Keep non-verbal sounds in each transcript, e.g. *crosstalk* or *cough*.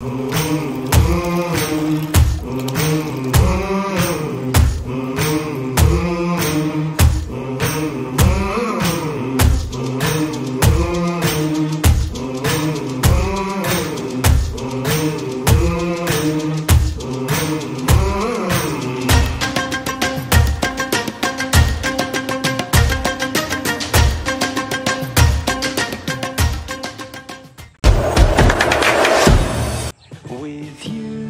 Oh. With you,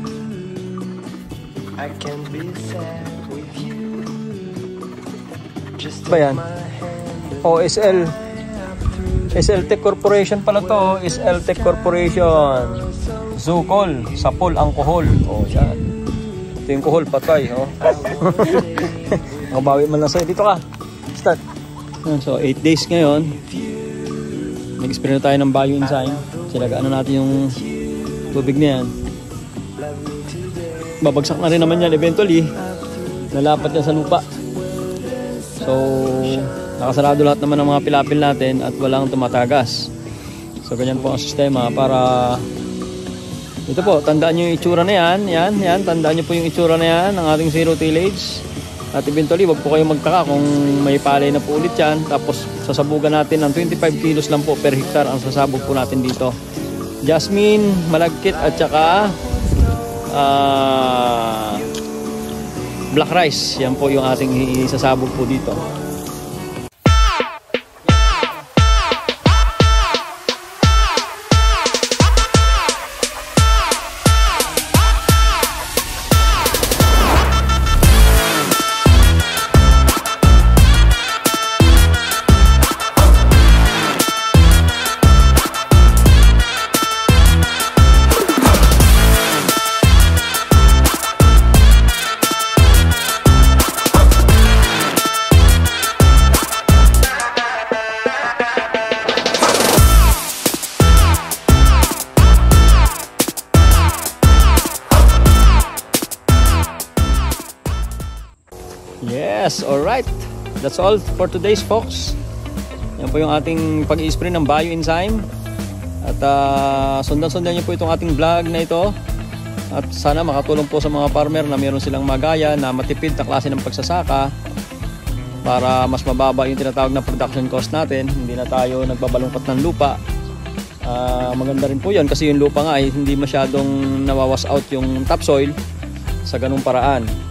I can be sad with you. Just Ba yan? take my hand O, SL. SL Tech Corporation pala to. SL Tech Corporation. Zukol. Sapol. Alcohol. O, yan. Ito yung kuhol. Patay. O. *laughs* Nakabawi man lang sa'yo. Dito ka. Start. So, 8 days ngayon. Nag-experience tayo ng bioenzyme. Sinagaan na natin yung tubig na yan. Babagsak na rin naman yan eventually. Nalapat yan sa lupa. So, nakasarado lahat naman ng mga pilapil natin at walang tumatagas. So, ganyan po ang sistema para ito po, tandaan nyo yung itsura na yan. Yan, yan. Tandaan nyo po yung itsura na yan ng ating zero tillage. At eventually, wag po kayong magtaka kung may palay na po ulit yan. Tapos, sasabugan natin ng 25 kilos lang po per hektar ang sasabog po natin dito. Jasmine, malagkit at saka ah, black rice. Yan po yung ating isasabog po dito. Yes, alright. That's all for today's folks. Yan po yung ating pag-i-spray ng bioenzyme. At ah, sundan-sundan niyo po itong ating vlog na ito. At sana makatulong po sa mga farmer na meron silang magaya na matipid na klase ng pagsasaka para mas mababa yung tinatawag na production cost natin. Hindi na tayo nagbabalungkot ng lupa. Ah, maganda rin po yun kasi yung lupa nga ay hindi masyadong nawawas out yung topsoil sa ganung paraan.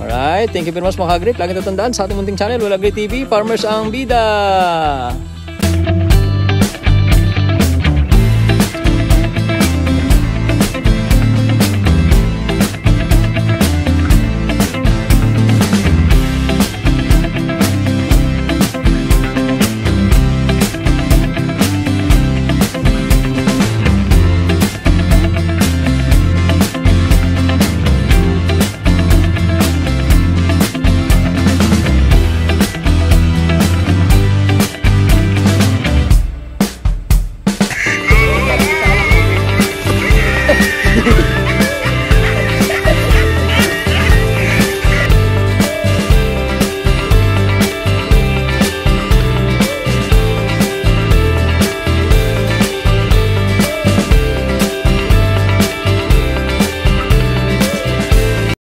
Alright, thank you very much mga kagrit. Lagi tatandaan sa ating munting channel, Wala TV, Farmers ang Bida!